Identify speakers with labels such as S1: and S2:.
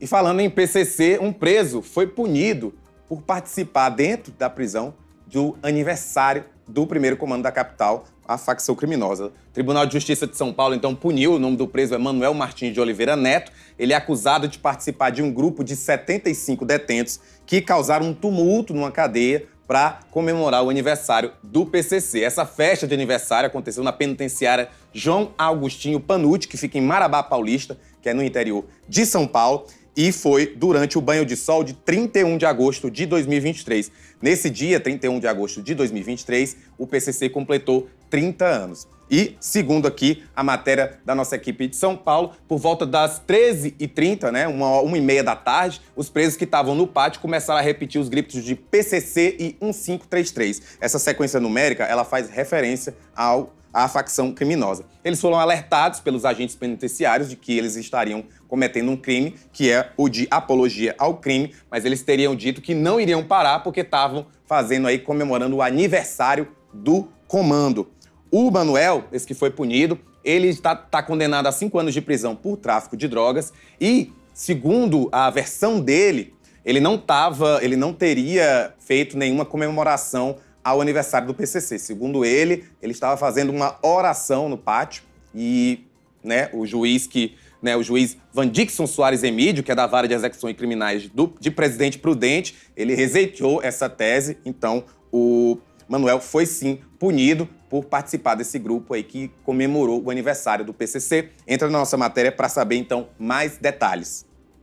S1: E falando em PCC, um preso foi punido por participar dentro da prisão do aniversário do primeiro comando da capital, a facção criminosa. O Tribunal de Justiça de São Paulo então puniu o nome do preso é Manuel Martins de Oliveira Neto. Ele é acusado de participar de um grupo de 75 detentos que causaram um tumulto numa cadeia para comemorar o aniversário do PCC. Essa festa de aniversário aconteceu na penitenciária João Augustinho Panucci, que fica em Marabá Paulista, que é no interior de São Paulo e foi durante o banho de sol de 31 de agosto de 2023. Nesse dia, 31 de agosto de 2023, o PCC completou 30 anos. E, segundo aqui a matéria da nossa equipe de São Paulo, por volta das 13h30, né, uma, uma e meia da tarde, os presos que estavam no pátio começaram a repetir os gritos de PCC e 1533. Essa sequência numérica, ela faz referência ao à facção criminosa. Eles foram alertados pelos agentes penitenciários de que eles estariam cometendo um crime, que é o de apologia ao crime, mas eles teriam dito que não iriam parar porque estavam fazendo aí, comemorando o aniversário do comando. O Manuel, esse que foi punido, ele está tá condenado a cinco anos de prisão por tráfico de drogas e, segundo a versão dele, ele não tava, ele não teria feito nenhuma comemoração ao aniversário do PCC. Segundo ele, ele estava fazendo uma oração no pátio e né, o juiz que né, o juiz Van Dixon Soares Emídio, que é da vara de execuções criminais do, de Presidente Prudente, ele rejeitou essa tese, então o Manuel foi sim punido por participar desse grupo aí que comemorou o aniversário do PCC. Entra na nossa matéria para saber então mais detalhes.